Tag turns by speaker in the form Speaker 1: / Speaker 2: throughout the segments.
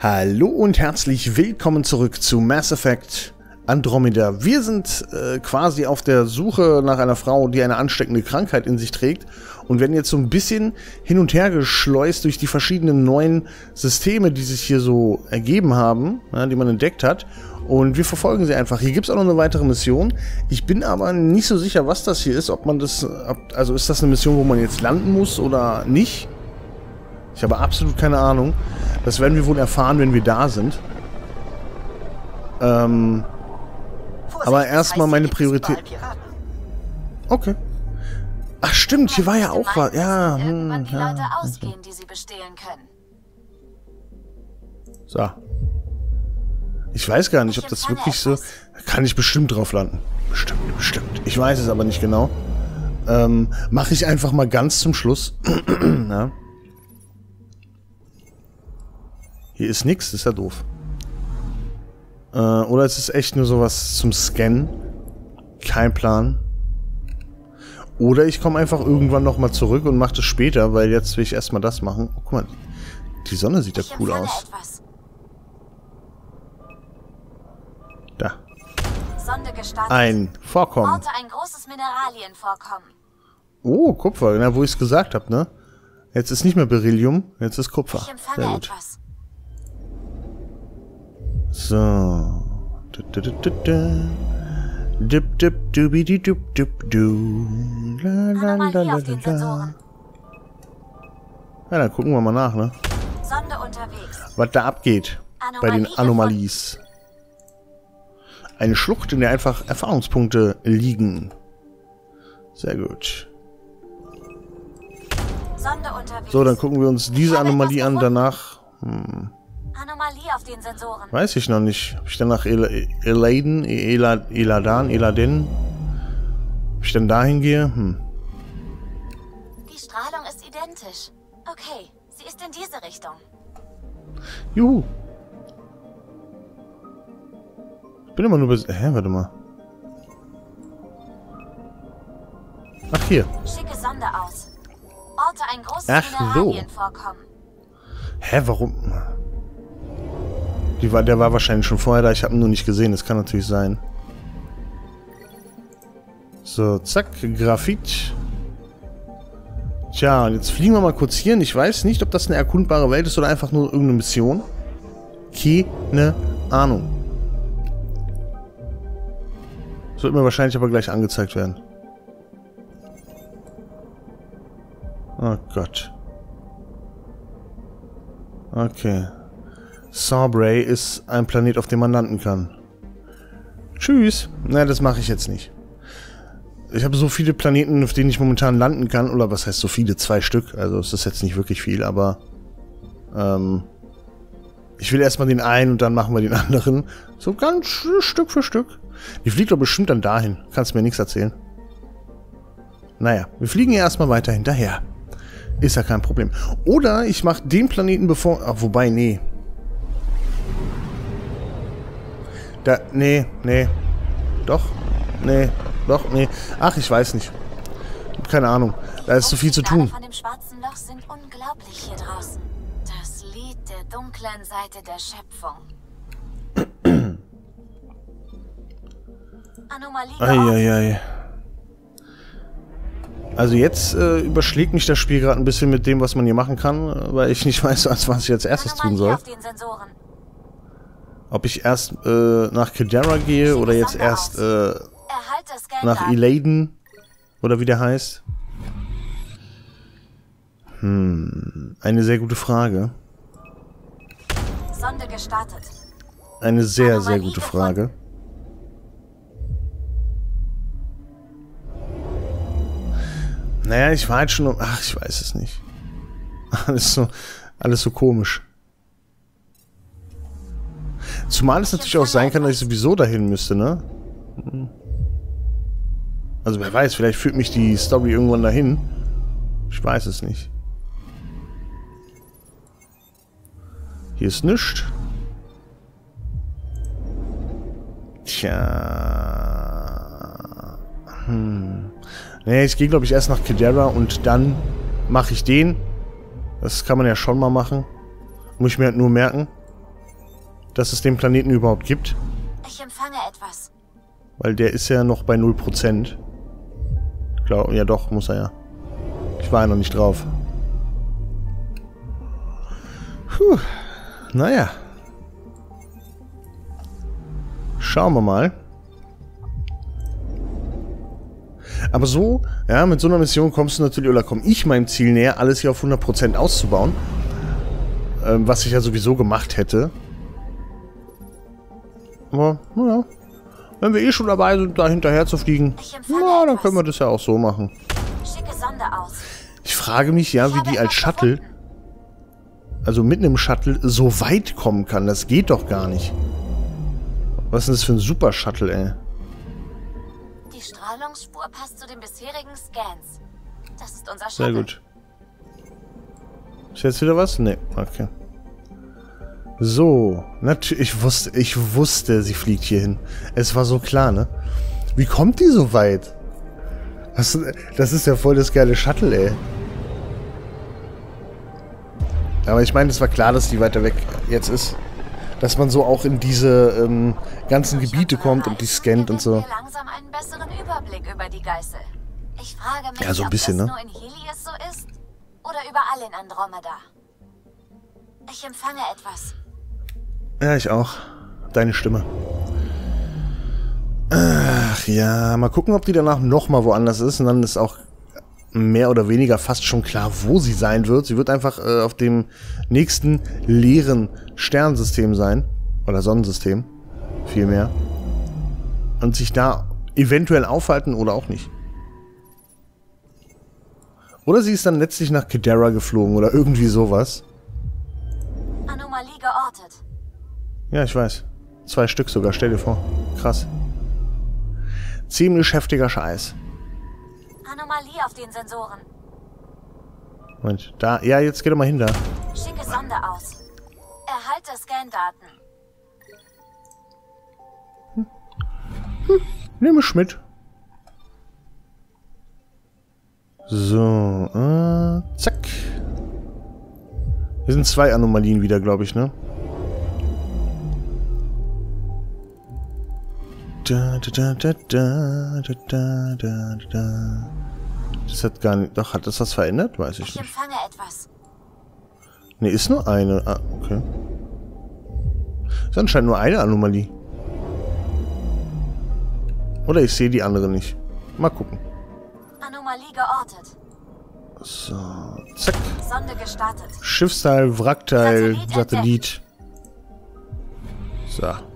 Speaker 1: Hallo und herzlich willkommen zurück zu Mass Effect Andromeda. Wir sind äh, quasi auf der Suche nach einer Frau, die eine ansteckende Krankheit in sich trägt und werden jetzt so ein bisschen hin und her geschleust durch die verschiedenen neuen Systeme, die sich hier so ergeben haben, ja, die man entdeckt hat. Und wir verfolgen sie einfach. Hier gibt es auch noch eine weitere Mission. Ich bin aber nicht so sicher, was das hier ist. Ob man das, also ist das eine Mission, wo man jetzt landen muss oder nicht? Ich habe absolut keine Ahnung. Das werden wir wohl erfahren, wenn wir da sind. Ähm, aber erstmal meine Priorität. Okay. Ach stimmt, hier war ja auch was. Ja, hm, ja. So. Ich weiß gar nicht, ob das wirklich so... Kann ich bestimmt drauf landen. Bestimmt, bestimmt. Ich weiß es aber nicht genau. Ähm, mache ich einfach mal ganz zum Schluss. ja. Hier ist nichts, ist ja doof. Äh, oder ist es echt nur sowas zum Scannen? Kein Plan. Oder ich komme einfach irgendwann nochmal zurück und mache das später, weil jetzt will ich erstmal das machen. Oh, guck mal, die Sonne sieht ja cool aus. Da. Ein Vorkommen. ein großes Mineralienvorkommen. Oh, Kupfer, na, wo ich es gesagt habe, ne? Jetzt ist nicht mehr Beryllium, jetzt ist Kupfer. Sehr gut. Etwas. So. Dip, dip, dubi, di, dup, dup, du. La, la, la, la, la. Ja, dann gucken wir mal nach, ne? Was da abgeht Anomalie bei den Anomalies. Eine Schlucht, in der einfach Erfahrungspunkte liegen. Sehr gut. So, dann gucken wir uns diese Anomalie an, danach... Hm. Anomalie auf den Sensoren. Weiß ich noch nicht. Ob ich dann nach El Eladen, Elad Eladan, Eladin, ob ich dann dahin gehe? Hm. Die Strahlung ist identisch. Okay, sie ist in diese Richtung. Juhu. Ich bin immer nur bis... Hä, warte mal. Ach, hier. Schicke Sonde aus. Orte ein großes Ach, so. Hä, warum... Die war, der war wahrscheinlich schon vorher da. Ich habe ihn nur nicht gesehen. Das kann natürlich sein. So, zack. Graphit. Tja, und jetzt fliegen wir mal kurz hier. Und ich weiß nicht, ob das eine erkundbare Welt ist oder einfach nur irgendeine Mission. Keine Ahnung. Das wird mir wahrscheinlich aber gleich angezeigt werden. Oh Gott. Okay. Sawbray ist ein Planet, auf dem man landen kann. Tschüss. Nein, das mache ich jetzt nicht. Ich habe so viele Planeten, auf denen ich momentan landen kann. Oder was heißt so viele? Zwei Stück. Also es ist jetzt nicht wirklich viel, aber... Ähm, ich will erstmal den einen und dann machen wir den anderen. So ganz Stück für Stück. Die fliegt doch bestimmt dann dahin. Kannst mir nichts erzählen. Naja, wir fliegen ja erstmal weiter hinterher. Ist ja kein Problem. Oder ich mache den Planeten bevor... Ach, wobei, nee. Da, nee, nee. Doch? Nee, doch, nee. Ach, ich weiß nicht. Keine Ahnung. Da ist zu viel zu tun. von dem schwarzen Loch sind unglaublich hier draußen. Das Lied der dunklen Seite der Schöpfung. Anomalie. Eieiei. Also jetzt äh, überschlägt mich das Spiel gerade ein bisschen mit dem, was man hier machen kann, weil ich nicht weiß, was ich als erstes tun soll. Auf den Sensoren. Ob ich erst äh, nach Kedara gehe oder jetzt erst äh, nach Eladen oder wie der heißt. Hm, eine sehr gute Frage. Sonde gestartet. Eine sehr, sehr gute Frage. Naja, ich war halt schon... Ach, ich weiß es nicht. Alles so, alles so komisch. Zumal es natürlich auch sein kann, dass ich sowieso dahin müsste, ne? Also wer weiß, vielleicht führt mich die Story irgendwann dahin. Ich weiß es nicht. Hier ist nichts. Tja. Hm. Nee, ich gehe glaube ich erst nach Kedera und dann mache ich den. Das kann man ja schon mal machen. Muss ich mir halt nur merken. Dass es den Planeten überhaupt gibt.
Speaker 2: Ich empfange etwas.
Speaker 1: Weil der ist ja noch bei 0%. Glaub, ja doch, muss er ja. Ich war ja noch nicht drauf. Puh. Naja. Schauen wir mal. Aber so, ja, mit so einer Mission kommst du natürlich, oder komme ich meinem Ziel näher, alles hier auf 100% auszubauen. Ähm, was ich ja sowieso gemacht hätte. Aber, naja. Wenn wir eh schon dabei sind, da hinterher zu fliegen, na, dann können wir das ja auch so machen. Ich frage mich ja, wie die als Shuttle, also mitten im Shuttle, so weit kommen kann. Das geht doch gar nicht. Was ist denn das für ein Super-Shuttle, ey?
Speaker 2: Die Strahlungsspur passt zu den bisherigen Scans. Das ist unser
Speaker 1: Sehr
Speaker 2: Shuttle.
Speaker 1: gut. Ist jetzt wieder was? Nee, okay. So, natürlich, ich wusste, ich wusste, sie fliegt hier hin. Es war so klar, ne? Wie kommt die so weit? Das, das ist ja voll das geile Shuttle, ey. Aber ich meine, es war klar, dass die weiter weg jetzt ist. Dass man so auch in diese ähm, ganzen Gebiete kommt und die scannt und so.
Speaker 2: Wir langsam einen besseren Überblick über die Geißel. Ich frage mich,
Speaker 1: Ja, so ein bisschen,
Speaker 2: ob
Speaker 1: ne?
Speaker 2: das nur in Helios so ist oder überall in Andromeda. Ich empfange etwas.
Speaker 1: Ja, ich auch. Deine Stimme. Ach ja, mal gucken, ob die danach nochmal woanders ist. Und dann ist auch mehr oder weniger fast schon klar, wo sie sein wird. Sie wird einfach äh, auf dem nächsten leeren Sternensystem sein. Oder Sonnensystem. Vielmehr. Und sich da eventuell aufhalten oder auch nicht. Oder sie ist dann letztlich nach Kedera geflogen oder irgendwie sowas.
Speaker 2: Anomalie geortet.
Speaker 1: Ja, ich weiß. Zwei Stück sogar, stell dir vor. Krass. Ziemlich heftiger Scheiß.
Speaker 2: Anomalie auf den Sensoren.
Speaker 1: Moment, da. Ja, jetzt geh doch mal hin da.
Speaker 2: Schicke Sonde aus. Erhalte Scan-Daten.
Speaker 1: Nehme ich mit. So, äh, zack. Hier sind zwei Anomalien wieder, glaube ich, ne? Da, da, da, da, da, da, da, da. Das hat gar nicht... Doch, hat das was verändert? Weiß ich
Speaker 2: Ich
Speaker 1: nicht.
Speaker 2: empfange etwas.
Speaker 1: Ne, ist nur eine. Ah, okay. Ist anscheinend nur eine Anomalie. Oder ich sehe die andere nicht. Mal gucken.
Speaker 2: Anomalie geortet.
Speaker 1: So, zack.
Speaker 2: Sonde gestartet.
Speaker 1: Schiffsteil, Wrackteil,
Speaker 2: Satellit
Speaker 1: Satellit. So.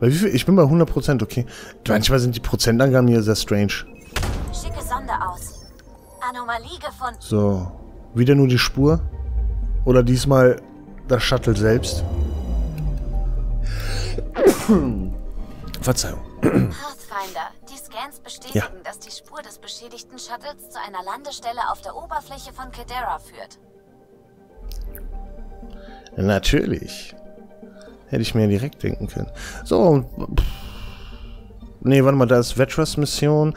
Speaker 1: Bei wie viel? Ich bin bei 100%, okay. Manchmal sind die Prozentangaben hier sehr strange.
Speaker 2: Schicke Sonde aus. Anomalie gefunden.
Speaker 1: So. Wieder nur die Spur? Oder diesmal das Shuttle selbst? Verzeihung.
Speaker 2: Pathfinder. Die Scans bestätigen,
Speaker 1: Ja.
Speaker 2: dass die Spur des beschädigten Shuttles zu einer Landestelle auf der Oberfläche von Kedera führt.
Speaker 1: Natürlich. Hätte ich mir direkt denken können. So. Nee, warte mal, da ist Vetras-Mission.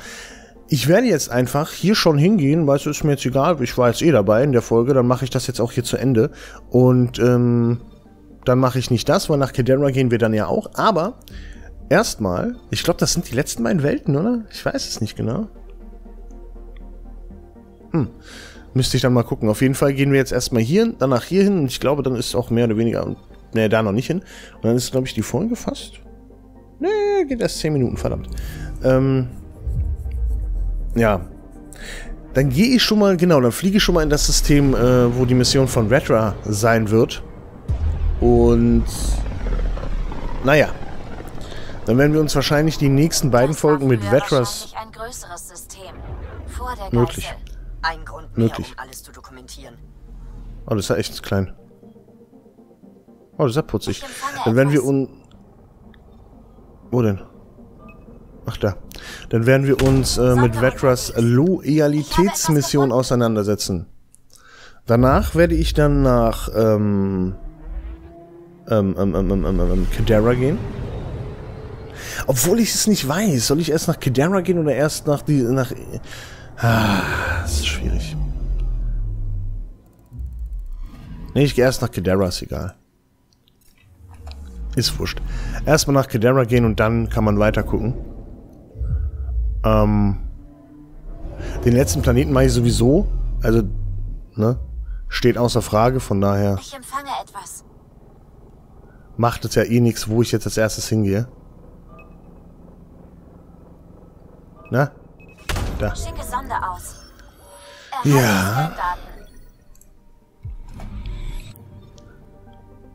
Speaker 1: Ich werde jetzt einfach hier schon hingehen, weißt du, ist mir jetzt egal, ich war jetzt eh dabei in der Folge, dann mache ich das jetzt auch hier zu Ende. Und ähm, dann mache ich nicht das, weil nach Kedera gehen wir dann ja auch. Aber erstmal, ich glaube, das sind die letzten beiden Welten, oder? Ich weiß es nicht genau. Hm. Müsste ich dann mal gucken. Auf jeden Fall gehen wir jetzt erstmal hier, danach hier hin und ich glaube, dann ist auch mehr oder weniger. Ne, da noch nicht hin. Und dann ist, glaube ich, die Folge fast. Ne, geht erst 10 Minuten, verdammt. Ähm. Ja. Dann gehe ich schon mal, genau, dann fliege ich schon mal in das System, äh, wo die Mission von Retra sein wird. Und. Naja. Dann werden wir uns wahrscheinlich die nächsten beiden
Speaker 2: Das
Speaker 1: Folgen mit Vetras.
Speaker 2: ein größeres System. Vor der
Speaker 1: Möglich.
Speaker 3: Ein Grund mehr,
Speaker 1: Möglich.
Speaker 3: um alles zu dokumentieren.
Speaker 1: Oh, das ist ja echt klein. Oh, das ist ja putzig. Dann werden wir
Speaker 2: etwas.
Speaker 1: un... Wo denn? Ach da. Dann werden wir uns äh, mit Vetras Loyalitätsmission auseinandersetzen. Danach werde ich dann nach ähm, ähm, ähm, ähm, ähm, ähm, ähm, Kedera gehen. Obwohl ich es nicht weiß. Soll ich erst nach Kedera gehen oder erst nach die nach Ah, das ist schwierig. Nee, ich gehe erst nach Kedera, ist egal. Ist wurscht. Erstmal nach Kedera gehen und dann kann man weiter gucken. Ähm, den letzten Planeten mache ich sowieso. Also, ne? Steht außer Frage, von daher
Speaker 2: Ich empfange etwas.
Speaker 1: macht es ja eh nichts, wo ich jetzt als erstes hingehe. Na? Da.
Speaker 2: Schicke Sonde aus.
Speaker 1: Ja.
Speaker 2: Senddaten.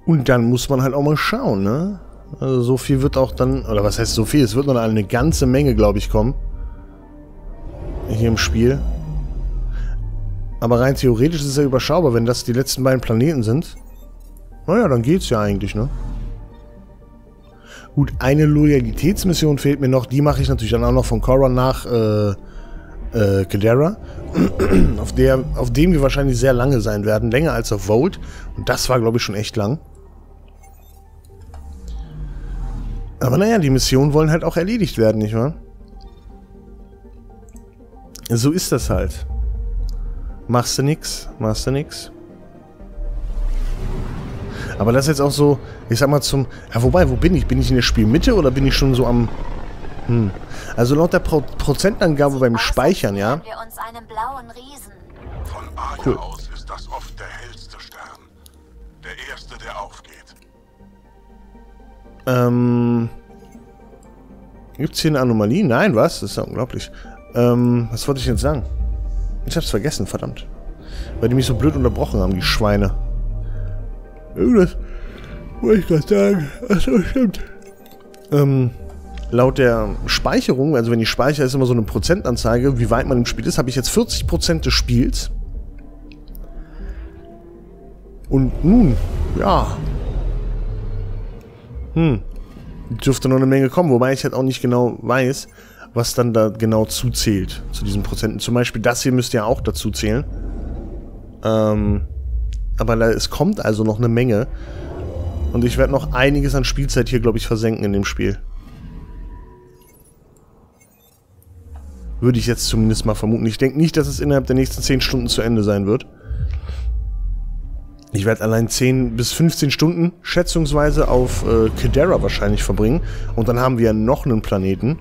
Speaker 1: Und dann muss man halt auch mal schauen, ne? Also so viel wird auch dann, oder was heißt so viel? Es wird noch eine ganze Menge, glaube ich, kommen. Hier im Spiel. Aber rein theoretisch ist es ja überschaubar, wenn das die letzten beiden Planeten sind. Naja, dann geht's ja eigentlich, ne? Gut, eine Loyalitätsmission fehlt mir noch. Die mache ich natürlich dann auch noch von Korra nach äh, äh, Kedera. auf, der, auf dem wir wahrscheinlich sehr lange sein werden. Länger als auf Volt. Und das war, glaube ich, schon echt lang. Aber naja, die Missionen wollen halt auch erledigt werden, nicht wahr? So ist das halt. Machst du nix, machst du nix. Aber das ist jetzt auch so, ich sag mal zum... Ja, wobei, wo bin ich? Bin ich in der Spielmitte oder bin ich schon so am... Hm. Also laut der Pro Prozentangabe beim Speichern, ja?
Speaker 2: Nähern wir uns einem blauen Riesen.
Speaker 4: Von Aja
Speaker 1: Cool.
Speaker 4: aus ist das oft der hellste Stern. Der erste, der aufgeht.
Speaker 1: Ähm. Gibt's hier eine Anomalie? Nein, was? Das ist ja unglaublich. Ähm, was wollte ich jetzt sagen? Ich hab's vergessen, verdammt. Weil die mich so blöd unterbrochen haben, die Schweine. Irgendwas wollte ich gerade sagen. Achso, stimmt. Ähm, laut der Speicherung, also wenn ich speichere, ist immer so eine Prozentanzeige, wie weit man im Spiel ist, habe ich jetzt 40% des Spiels. Und nun, ja, hm. Dürfte noch eine Menge kommen, wobei ich halt auch nicht genau weiß, was dann da genau zuzählt zu diesen Prozenten. Zum Beispiel das hier müsste ja auch dazu zählen. Ähm, aber es kommt also noch eine Menge. Und ich werde noch einiges an Spielzeit hier, glaube ich, versenken in dem Spiel. Würde ich jetzt zumindest mal vermuten. Ich denke nicht, dass es innerhalb der nächsten 10 Stunden zu Ende sein wird. Ich werde allein 10 bis 15 Stunden schätzungsweise auf äh, Kedera wahrscheinlich verbringen. Und dann haben wir noch einen Planeten.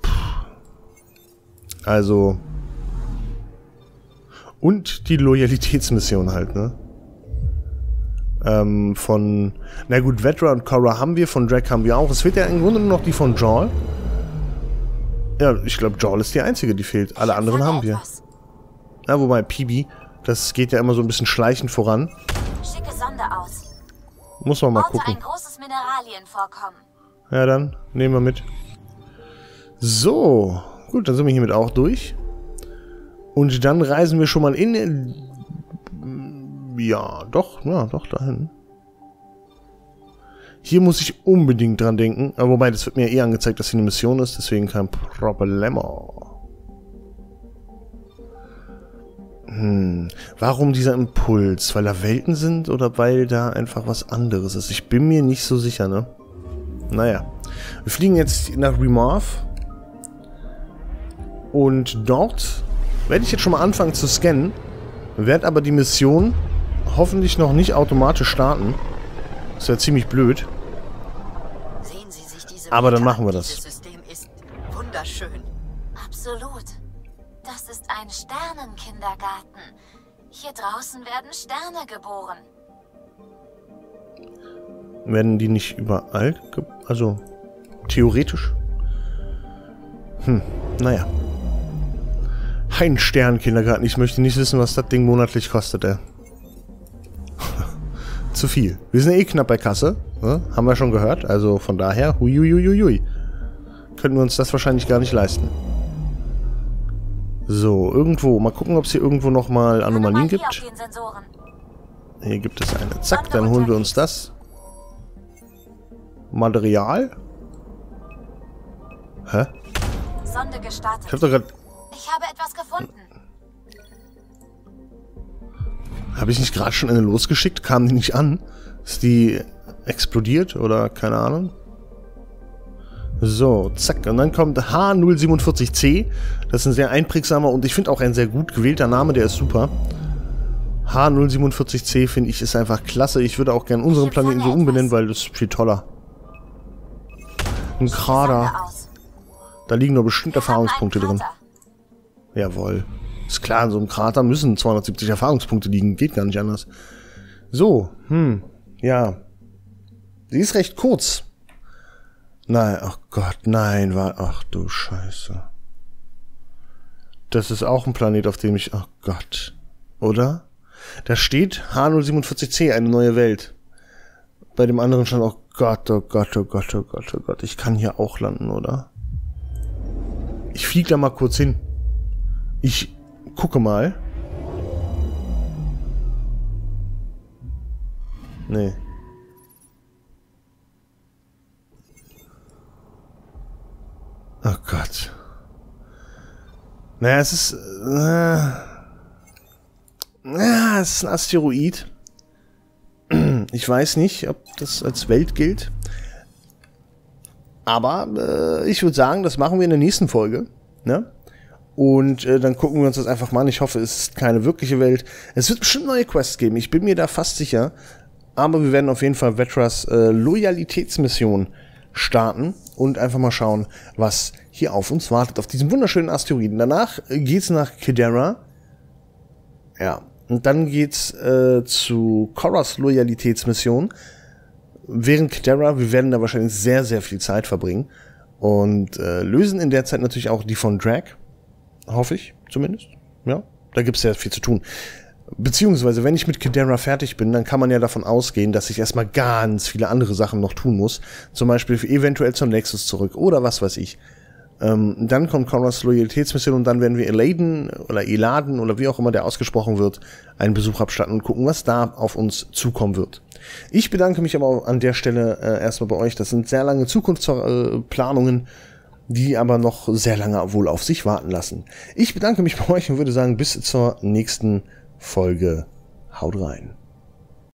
Speaker 1: Puh. Also. Und die Loyalitätsmission halt, ne? Ähm, von. Na gut, Vetra und Korra haben wir, von Drake haben wir auch. Es fehlt ja im Grunde nur noch die von Jawl. Ja, ich glaube, Jawl ist die einzige, die fehlt. Alle anderen haben wir. Ja, wobei Pibi, das geht ja immer so ein bisschen schleichend voran.
Speaker 2: Schicke Sonde aus.
Speaker 1: Muss man mal
Speaker 2: Orte
Speaker 1: gucken.
Speaker 2: ein großes Mineralienvorkommen.
Speaker 1: Ja, dann nehmen wir mit. So, gut, dann sind wir hiermit auch durch. Und dann reisen wir schon mal in... Ja, doch, ja, doch, dahin. Hier muss ich unbedingt dran denken. Aber wobei, das wird mir eh angezeigt, dass hier eine Mission ist, deswegen kein Problemo. Hm, warum dieser Impuls? Weil da Welten sind oder weil da einfach was anderes ist? Ich bin mir nicht so sicher, ne? Naja. Wir fliegen jetzt nach Remarv. Und dort werde ich jetzt schon mal anfangen zu scannen. Werde aber die Mission hoffentlich noch nicht automatisch starten. Das wäre ziemlich blöd.
Speaker 3: Sehen Sie sich diese
Speaker 1: Aber dann machen wir das.
Speaker 3: System ist wunderschön.
Speaker 2: Absolut. Das ist ein Sternenkindergarten. Hier draußen werden Sterne geboren.
Speaker 1: Werden die nicht überall? Also, theoretisch? Hm, naja. Ein Sternkindergarten. Ich möchte nicht wissen, was das Ding monatlich kostet, ey. Zu viel. Wir sind eh knapp bei Kasse. Ne? Haben wir schon gehört. Also von daher, huiuiuiui. Könnten wir uns das wahrscheinlich gar nicht leisten. So, irgendwo. Mal gucken, ob es hier irgendwo nochmal Anomalien
Speaker 2: Anomalie
Speaker 1: gibt. Hier gibt es eine. Zack, dann holen wir uns das. Material? Hä?
Speaker 2: Sonde gestartet.
Speaker 1: Ich hab doch gerade...
Speaker 2: Ich habe etwas gefunden.
Speaker 1: Habe ich nicht gerade schon eine losgeschickt? Kam die nicht an? Ist die explodiert oder keine Ahnung? So, zack. Und dann kommt H047C. Das ist ein sehr einprägsamer und ich finde auch ein sehr gut gewählter Name. Der ist super. H047C finde ich ist einfach klasse. Ich würde auch gerne unseren Planeten so umbenennen, weil das ist viel toller. Ein Krater. Da liegen nur bestimmt Erfahrungspunkte drin. Jawohl. Ist klar, in so einem Krater müssen 270 Erfahrungspunkte liegen. Geht gar nicht anders. So, hm, ja. Sie ist recht kurz. Nein, ach Gott, nein, war, ach du Scheiße. Das ist auch ein Planet, auf dem ich, ach Gott. Oder? Da steht H047C, eine neue Welt. Bei dem anderen stand auch Gott, oh Gott, oh Gott, oh Gott, oh Gott. Ich kann hier auch landen, oder? Ich flieg da mal kurz hin. Ich gucke mal. Nee. Oh Gott. Naja, es ist... Äh, ja, es ist ein Asteroid. Ich weiß nicht, ob das als Welt gilt. Aber äh, ich würde sagen, das machen wir in der nächsten Folge. Ne? Und äh, dann gucken wir uns das einfach mal an. Ich hoffe, es ist keine wirkliche Welt. Es wird bestimmt neue Quests geben. Ich bin mir da fast sicher. Aber wir werden auf jeden Fall Vetras äh, Loyalitätsmission starten und einfach mal schauen, was hier auf uns wartet, auf diesem wunderschönen Asteroiden. Danach geht's nach Kidera. Ja, und dann geht's äh, zu Korras Loyalitätsmission. Während Kidera, wir werden da wahrscheinlich sehr, sehr viel Zeit verbringen. Und äh, lösen in der Zeit natürlich auch die von Drag. Hoffe ich, zumindest. Ja, da gibt's sehr viel zu tun. Beziehungsweise, wenn ich mit Kidera fertig bin, dann kann man ja davon ausgehen, dass ich erstmal ganz viele andere Sachen noch tun muss. Zum Beispiel eventuell zum Nexus zurück oder was weiß ich. Ähm, dann kommt Conrads Loyalitätsmission und dann werden wir Eladen oder Eladen oder wie auch immer der ausgesprochen wird, einen Besuch abstatten und gucken, was da auf uns zukommen wird. Ich bedanke mich aber an der Stelle äh, erstmal bei euch. Das sind sehr lange Zukunftsplanungen, die aber noch sehr lange wohl auf sich warten lassen. Ich bedanke mich bei euch und würde sagen, bis zur nächsten Folge. Haut rein.